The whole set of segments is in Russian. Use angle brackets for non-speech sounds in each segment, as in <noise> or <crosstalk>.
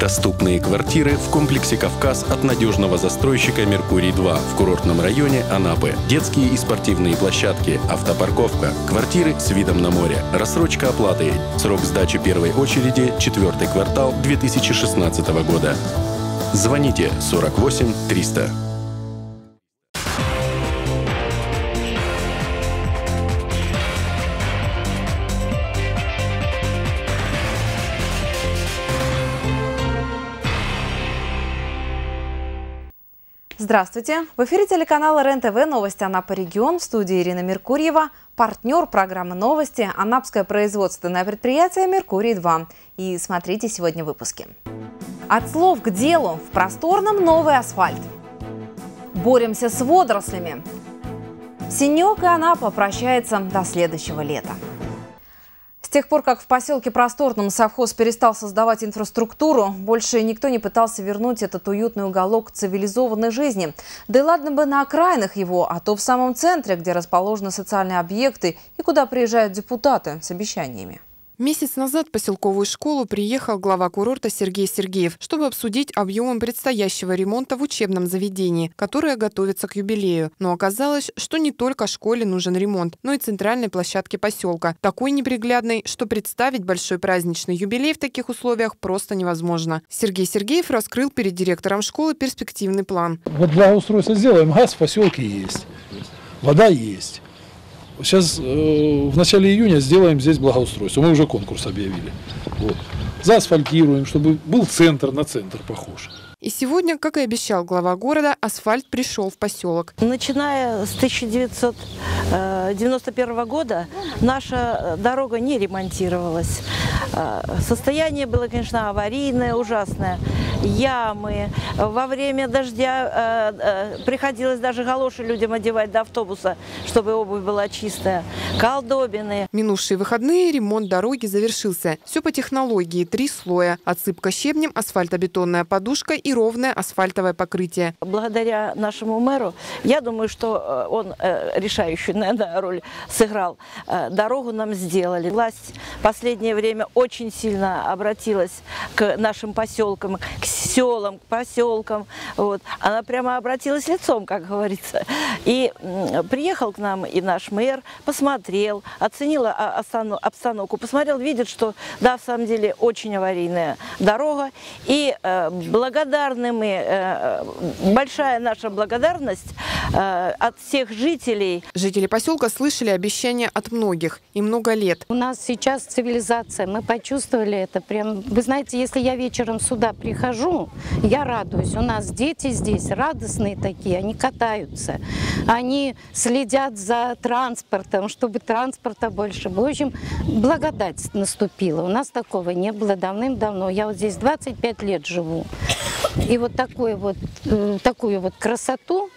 Доступные квартиры в комплексе «Кавказ» от надежного застройщика «Меркурий-2» в курортном районе Анапы. Детские и спортивные площадки, автопарковка, квартиры с видом на море, рассрочка оплаты. Срок сдачи первой очереди – четвертый квартал 2016 года. Звоните 48 300. Здравствуйте! В эфире телеканала РЕН-ТВ «Новости Анапа регион» в студии Ирина Меркурьева, партнер программы «Новости» Анапское производственное предприятие «Меркурий-2». И смотрите сегодня в выпуске. От слов к делу в просторном новый асфальт. Боремся с водорослями. Синек и Анапа прощается до следующего лета тех пор, как в поселке Просторном совхоз перестал создавать инфраструктуру, больше никто не пытался вернуть этот уютный уголок цивилизованной жизни. Да и ладно бы на окраинах его, а то в самом центре, где расположены социальные объекты и куда приезжают депутаты с обещаниями. Месяц назад в поселковую школу приехал глава курорта Сергей Сергеев, чтобы обсудить объемом предстоящего ремонта в учебном заведении, которое готовится к юбилею. Но оказалось, что не только школе нужен ремонт, но и центральной площадке поселка. Такой неприглядной, что представить большой праздничный юбилей в таких условиях просто невозможно. Сергей Сергеев раскрыл перед директором школы перспективный план. Вот благоустройство сделаем, газ в поселке есть, вода есть. Сейчас э, в начале июня сделаем здесь благоустройство. Мы уже конкурс объявили. Вот. Заасфальтируем, чтобы был центр на центр похож. И сегодня, как и обещал глава города, асфальт пришел в поселок. Начиная с 1991 э, года наша дорога не ремонтировалась. Э, состояние было, конечно, аварийное, ужасное. Ямы. Во время дождя э, приходилось даже галоши людям одевать до автобуса, чтобы обувь была чистая. Колдобины. Минувшие выходные ремонт дороги завершился. Все по технологии. Три слоя. Отсыпка щебнем, асфальтобетонная подушка и ровное асфальтовое покрытие. Благодаря нашему мэру, я думаю, что э, он э, решающую, наверное, роль сыграл. Э, дорогу нам сделали. Власть в последнее время очень сильно обратилась к нашим поселкам, к селам, к поселкам. Вот. Она прямо обратилась лицом, как говорится. И приехал к нам и наш мэр, посмотрел, оценил а, обстановку, посмотрел, видит, что да, в самом деле очень аварийная дорога. И благодаря благодарны мы, э, большая наша благодарность э, от всех жителей. Жители поселка слышали обещания от многих и много лет. У нас сейчас цивилизация, мы почувствовали это. Прям, вы знаете, если я вечером сюда прихожу, я радуюсь. У нас дети здесь радостные такие, они катаются, они следят за транспортом, чтобы транспорта больше было. В общем, благодать наступила. У нас такого не было давным-давно. Я вот здесь 25 лет живу. И вот, такую вот э, такую вот красоту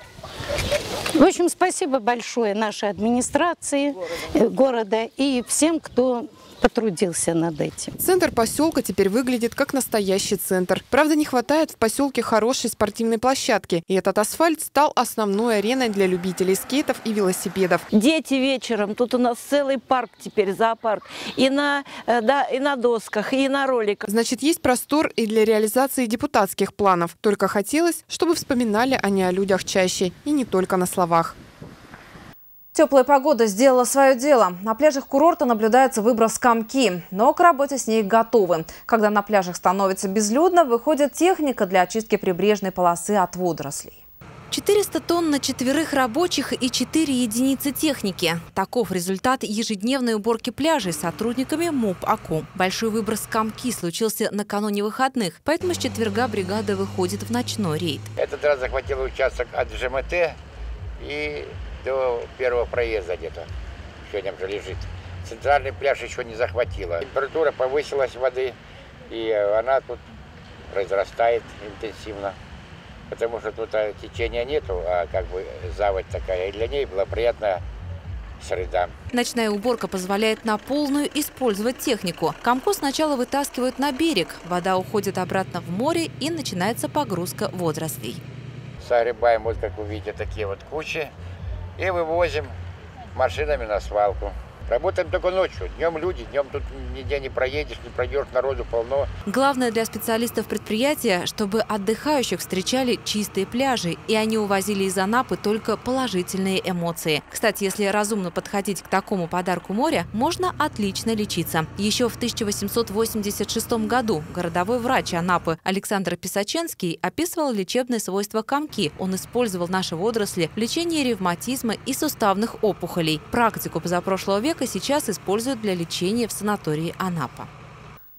в общем, спасибо большое нашей администрации города и всем, кто потрудился над этим. Центр поселка теперь выглядит как настоящий центр. Правда, не хватает в поселке хорошей спортивной площадки. И этот асфальт стал основной ареной для любителей скейтов и велосипедов. Дети вечером. Тут у нас целый парк теперь, зоопарк. И на, э, да, и на досках, и на роликах. Значит, есть простор и для реализации депутатских планов. Только хотелось, чтобы вспоминали они о людях чаще. И не только на словах. Теплая погода сделала свое дело. На пляжах курорта наблюдается выброс камки, но к работе с ней готовы. Когда на пляжах становится безлюдно, выходит техника для очистки прибрежной полосы от водорослей. 400 тонн на четверых рабочих и 4 единицы техники. Таков результат ежедневной уборки пляжей сотрудниками МУП АКУ. Большой выброс камки случился накануне выходных, поэтому с четверга бригада выходит в ночной рейд. Этот раз захватил участок от ЖМТ и до первого проезда где-то. Сегодня уже лежит. Центральный пляж еще не захватила. Температура повысилась воды, и она тут разрастает интенсивно. Потому что тут а, течения нету, а как бы заводь такая. И для ней была приятная среда. Ночная уборка позволяет на полную использовать технику. Комку сначала вытаскивают на берег, вода уходит обратно в море и начинается погрузка водорослей. Согребаем, вот как вы видите, такие вот кучи и вывозим машинами на свалку. Работаем только ночью. Днем люди, днем тут нигде не проедешь, не пройдешь, народу полно. Главное для специалистов предприятия, чтобы отдыхающих встречали чистые пляжи, и они увозили из Анапы только положительные эмоции. Кстати, если разумно подходить к такому подарку моря, можно отлично лечиться. Еще в 1886 году городовой врач Анапы Александр Писаченский описывал лечебные свойства комки. Он использовал наши водоросли в лечении ревматизма и суставных опухолей. Практику позапрошлого века сейчас используют для лечения в санатории Анапа.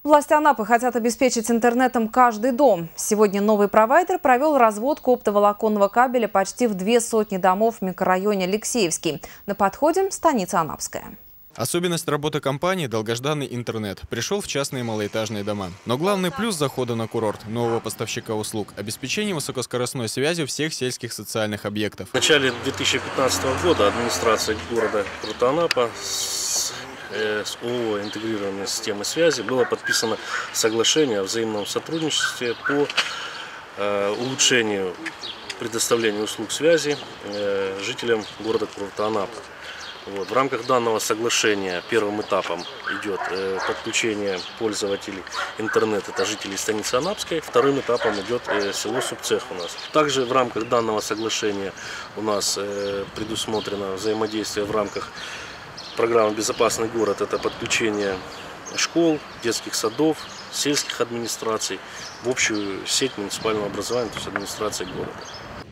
Власти Анапы хотят обеспечить интернетом каждый дом. Сегодня новый провайдер провел разводку оптоволоконного кабеля почти в две сотни домов в микрорайоне Алексеевский. На подходе станица Анапская. Особенность работы компании – долгожданный интернет. Пришел в частные малоэтажные дома. Но главный плюс захода на курорт нового поставщика услуг – обеспечение высокоскоростной связи всех сельских социальных объектов. В начале 2015 года администрация города Крутанапа с, э, с ООО «Интегрированная система связи» было подписано соглашение о взаимном сотрудничестве по э, улучшению предоставления услуг связи э, жителям города Крутанапа. Вот. В рамках данного соглашения первым этапом идет э, подключение пользователей интернета, это жителей станицы Анапской. Вторым этапом идет э, село Субцех у нас. Также в рамках данного соглашения у нас э, предусмотрено взаимодействие в рамках программы «Безопасный город». Это подключение школ, детских садов, сельских администраций в общую сеть муниципального образования, то есть администрации города.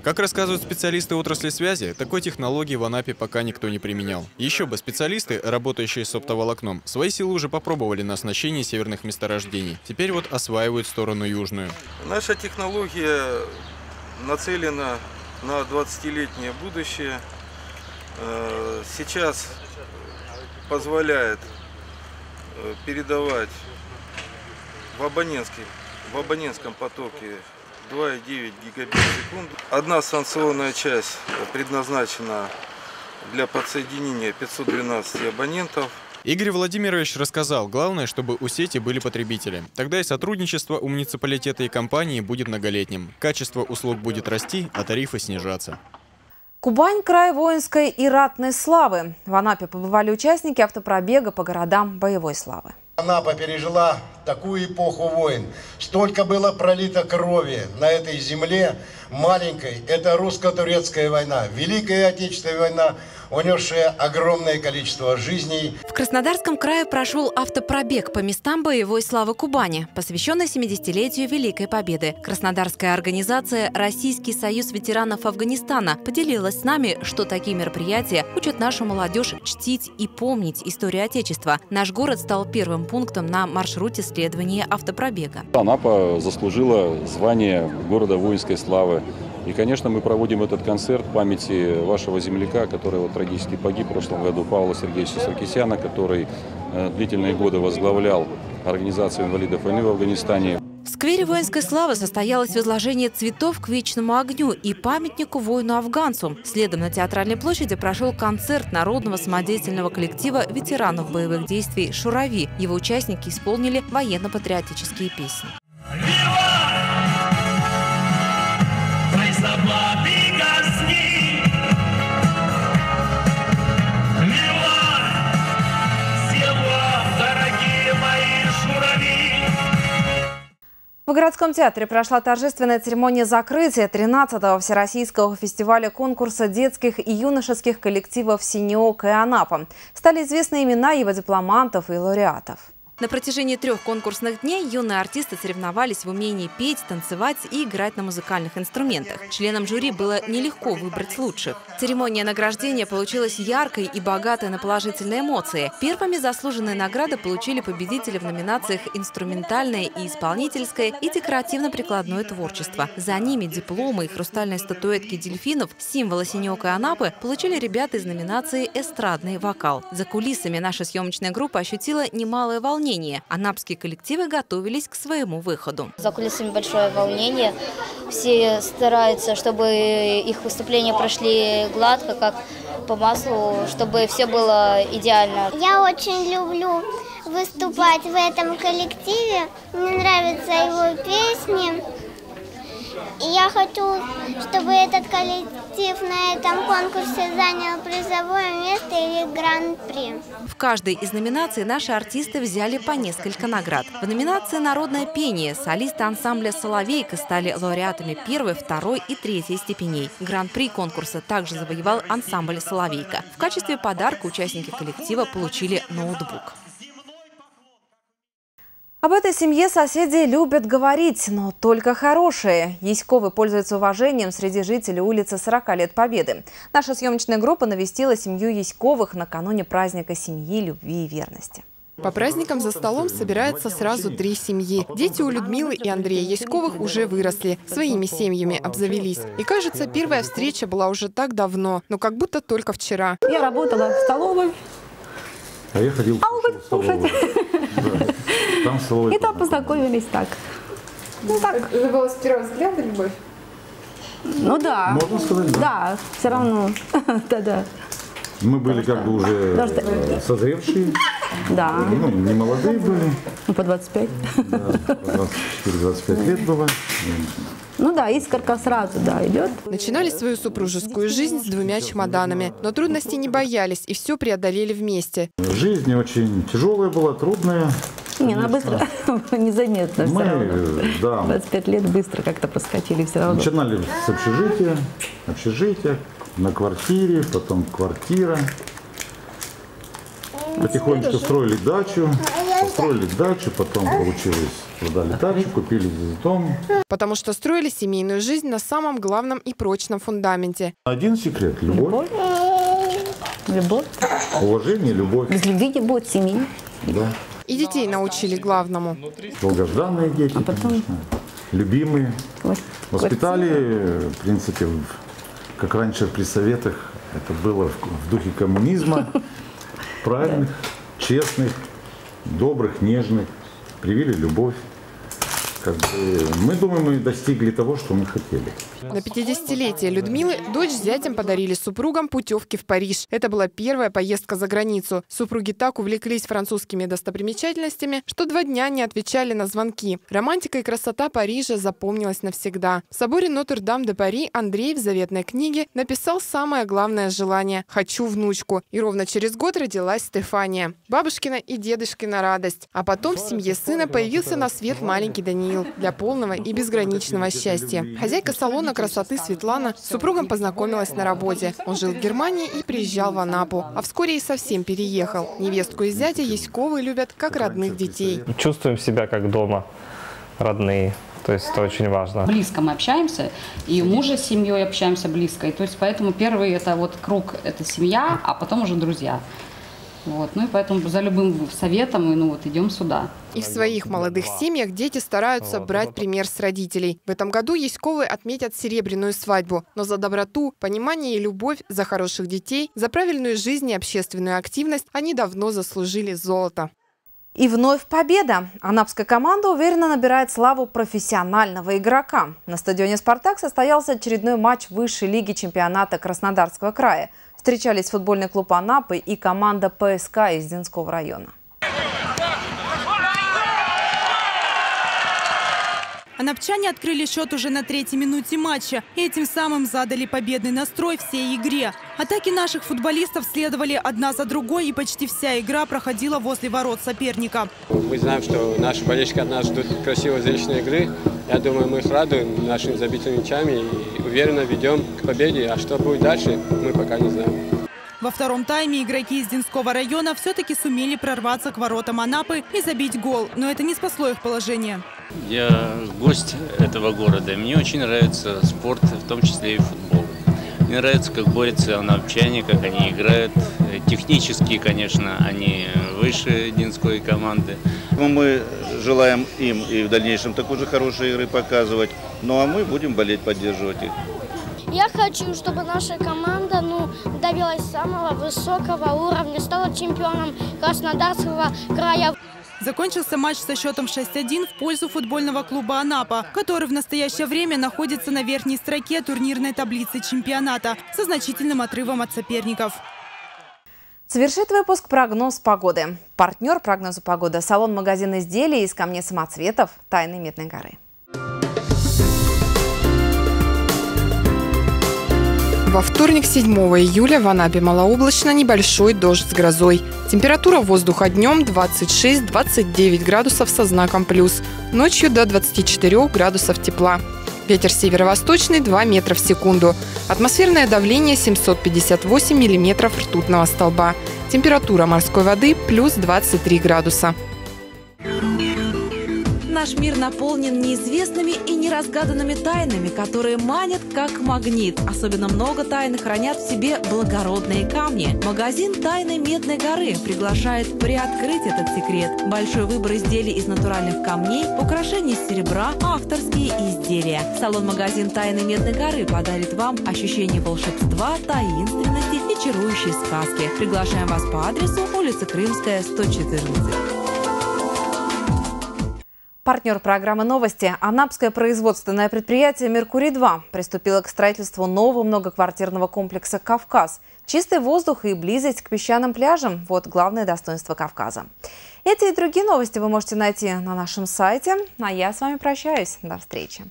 Как рассказывают специалисты отрасли связи, такой технологии в Анапе пока никто не применял. Еще бы специалисты, работающие с оптоволокном, свои силы уже попробовали на оснащении северных месторождений. Теперь вот осваивают сторону южную. Наша технология нацелена на 20-летнее будущее. Э, сейчас позволяет э, передавать в, абонентский, в абонентском потоке 2,9 гигабит в секунду. Одна станционная часть предназначена для подсоединения 512 абонентов. Игорь Владимирович рассказал, главное, чтобы у сети были потребители. Тогда и сотрудничество у муниципалитета и компании будет многолетним. Качество услуг будет расти, а тарифы снижаться. Кубань – край воинской и ратной славы. В Анапе побывали участники автопробега по городам боевой славы. Анапа пережила такую эпоху войн. Столько было пролито крови на этой земле маленькой. Это русско-турецкая война, Великая Отечественная война – унесшая огромное количество жизней. В Краснодарском крае прошел автопробег по местам боевой славы Кубани, посвященный 70-летию Великой Победы. Краснодарская организация «Российский союз ветеранов Афганистана» поделилась с нами, что такие мероприятия учат нашу молодежь чтить и помнить историю Отечества. Наш город стал первым пунктом на маршруте следования автопробега. Анапа заслужила звание города воинской славы. И, конечно, мы проводим этот концерт в памяти вашего земляка, который вот трагически погиб в прошлом году, Павла Сергеевича Саркисяна, который э, длительные годы возглавлял Организацию инвалидов войны в Афганистане. В сквере воинской славы состоялось возложение цветов к вечному огню и памятнику воину-афганцу. Следом на Театральной площади прошел концерт народного самодеятельного коллектива ветеранов боевых действий «Шурави». Его участники исполнили военно-патриотические песни. В городском театре прошла торжественная церемония закрытия 13-го Всероссийского фестиваля конкурса детских и юношеских коллективов «Синеок» и «Анапа». Стали известны имена его дипломантов и лауреатов. На протяжении трех конкурсных дней юные артисты соревновались в умении петь, танцевать и играть на музыкальных инструментах. Членам жюри было нелегко выбрать лучших. Церемония награждения получилась яркой и богатой на положительные эмоции. Первыми заслуженные награды получили победители в номинациях «Инструментальное и исполнительское» и «Декоративно-прикладное творчество». За ними дипломы и хрустальные статуэтки дельфинов, символа Синеока и Анапы, получили ребята из номинации «Эстрадный вокал». За кулисами наша съемочная группа ощутила немалое волнение волнение. Анапские коллективы готовились к своему выходу. За кулисами большое волнение. Все стараются, чтобы их выступления прошли гладко, как по маслу, чтобы все было идеально. Я очень люблю выступать в этом коллективе. Мне нравятся его песни. Я хочу, чтобы этот коллектив на этом конкурсе занял призовое место или гран-при. В каждой из номинаций наши артисты взяли по несколько наград. В номинации «Народное пение» солисты ансамбля «Соловейка» стали лауреатами первой, второй и третьей степеней. Гран-при конкурса также завоевал ансамбль «Соловейка». В качестве подарка участники коллектива получили ноутбук. Об этой семье соседи любят говорить, но только хорошие. Яськовы пользуются уважением среди жителей улицы 40 лет Победы. Наша съемочная группа навестила семью Яськовых накануне праздника семьи, любви и верности. По праздникам за столом собираются сразу три семьи. Дети у Людмилы и Андрея Яськовых уже выросли, своими семьями обзавелись. И кажется, первая встреча была уже так давно, но как будто только вчера. Я работала в столовой. А я ходил а вы слушайте. Там столовой. И там познакомились так. Ну так. Это было с первого взгляда любовь? Ну да. Можно сказать, да. Да, все равно. <laughs> Да-да. Мы были как бы уже Подожди. созревшие. Да. Ну, не молодые были. Ну, по 25. Да, по 24-25 лет было. Ну да, искорка сразу, да, идет. Начинали свою супружескую жизнь с двумя чемоданами. Но трудностей не боялись и все преодолели вместе. Жизнь очень тяжелая была, трудная. Не, она быстро, <laughs> незаметно Мы, все равно. да, 25 лет быстро как-то проскочили все равно. начинали с общежития, общежития, на квартире, потом квартира. Потихонечку строили дачу, построили дачу, потом получилось, продали дачу, купили здесь дом. Потому что строили семейную жизнь на самом главном и прочном фундаменте. Один секрет – любовь, Любовь. уважение, любовь. Без любви не будет семьи. Да. И детей научили главному. Долгожданные дети, конечно, любимые. Воспитали, в принципе, как раньше при советах, это было в духе коммунизма, <laughs> правильных, честных, добрых, нежных, привили любовь. Как бы, мы думаем, мы достигли того, что мы хотели. На 50-летие Людмилы дочь с зятем подарили супругам путевки в Париж. Это была первая поездка за границу. Супруги так увлеклись французскими достопримечательностями, что два дня не отвечали на звонки. Романтика и красота Парижа запомнилась навсегда. В соборе Нотр-Дам-де-Пари Андрей в заветной книге написал самое главное желание – «Хочу внучку». И ровно через год родилась Стефания. Бабушкина и дедушкина радость. А потом в семье сына появился на свет маленький Даниил для полного и безграничного счастья. Хозяйка салона красоты Светлана с супругом познакомилась на работе. Он жил в Германии и приезжал в Анапу, а вскоре и совсем переехал. Невестку и зятя Яськовы любят как родных детей. Чувствуем себя как дома, родные. То есть это очень важно. Близко мы общаемся, и мужа с семьей общаемся близко. И то есть поэтому первый это вот круг это семья, а потом уже друзья. Вот. Ну и поэтому за любым советом мы ну, вот, идем сюда. И в своих молодых семьях дети стараются брать пример с родителей. В этом году Яськовы отметят серебряную свадьбу. Но за доброту, понимание и любовь, за хороших детей, за правильную жизнь и общественную активность они давно заслужили золото. И вновь победа. Анапская команда уверенно набирает славу профессионального игрока. На стадионе «Спартак» состоялся очередной матч высшей лиги чемпионата Краснодарского края. Встречались футбольный клуб «Анапы» и команда ПСК из Динского района. Анапчане открыли счет уже на третьей минуте матча и этим самым задали победный настрой всей игре. Атаки наших футболистов следовали одна за другой, и почти вся игра проходила возле ворот соперника. Мы знаем, что наши болельщики от нас ждут красивой зрелищной игры. Я думаю, мы их радуем нашими забитыми мячами и уверенно ведем к победе. А что будет дальше, мы пока не знаем. Во втором тайме игроки из Динского района все-таки сумели прорваться к воротам Анапы и забить гол, но это не спасло их положение. Я гость этого города. Мне очень нравится спорт, в том числе и футбол. Мне нравится, как борются анапчане, как они играют. Технически, конечно, они выше Динской команды. Ну, Мы желаем им и в дальнейшем такой же хорошей игры показывать. Ну а мы будем болеть, поддерживать их. Я хочу, чтобы наша команда ну, добилась самого высокого уровня, стала чемпионом Краснодарского края. Закончился матч со счетом 6-1 в пользу футбольного клуба «Анапа», который в настоящее время находится на верхней строке турнирной таблицы чемпионата со значительным отрывом от соперников. Свершит выпуск прогноз погоды. Партнер прогноза погоды – салон-магазин изделий из камней самоцветов «Тайны Медной горы». Во вторник, 7 июля, в Анапе малооблачно, небольшой дождь с грозой. Температура воздуха днем 26-29 градусов со знаком «плюс», ночью до 24 градусов тепла. Ветер северо-восточный 2 метра в секунду. Атмосферное давление 758 миллиметров ртутного столба. Температура морской воды плюс 23 градуса. Наш мир наполнен неизвестными и неразгаданными тайнами, которые манят как магнит. Особенно много тайн хранят в себе благородные камни. Магазин «Тайны Медной горы» приглашает приоткрыть этот секрет. Большой выбор изделий из натуральных камней, украшений из серебра, авторские изделия. Салон-магазин «Тайны Медной горы» подарит вам ощущение волшебства, таинственности и чарующей сказки. Приглашаем вас по адресу улица Крымская, 114. Партнер программы «Новости» – Анапское производственное предприятие «Меркурий-2» приступило к строительству нового многоквартирного комплекса «Кавказ». Чистый воздух и близость к песчаным пляжам – вот главное достоинство Кавказа. Эти и другие новости вы можете найти на нашем сайте. А я с вами прощаюсь. До встречи.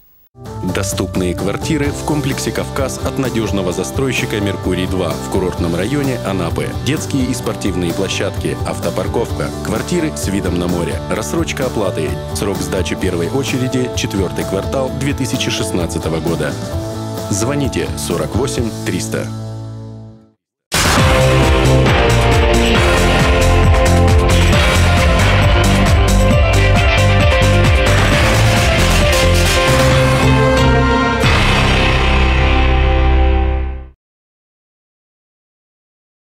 Доступные квартиры в комплексе «Кавказ» от надежного застройщика «Меркурий-2» в курортном районе Анапы. Детские и спортивные площадки, автопарковка, квартиры с видом на море, рассрочка оплаты. Срок сдачи первой очереди – четвертый квартал 2016 года. Звоните 48 300.